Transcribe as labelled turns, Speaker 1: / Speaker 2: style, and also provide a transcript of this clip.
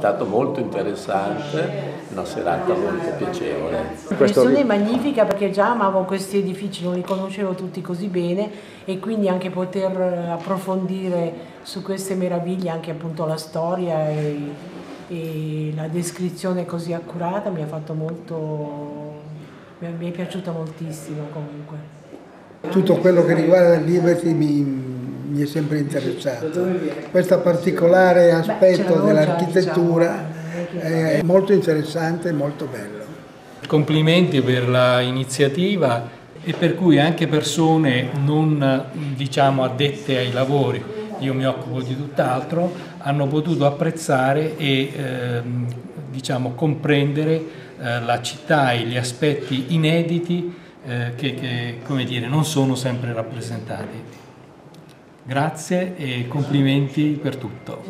Speaker 1: È stato molto interessante, una serata molto piacevole.
Speaker 2: L'impressione è magnifica perché già amavo questi edifici, non li conoscevo tutti così bene e quindi anche poter approfondire su queste meraviglie anche appunto la storia e, e la descrizione così accurata mi ha fatto molto, mi è piaciuta moltissimo comunque.
Speaker 3: Tutto quello che riguarda il Liberty mi, mi è sempre interessato. Questo particolare aspetto dell'architettura diciamo, è molto interessante e molto bello.
Speaker 4: Complimenti per l'iniziativa e per cui anche persone non diciamo, addette ai lavori, io mi occupo di tutt'altro, hanno potuto apprezzare e eh, diciamo, comprendere eh, la città e gli aspetti inediti eh, che, che dire, non sono sempre rappresentati. Grazie e complimenti per tutto.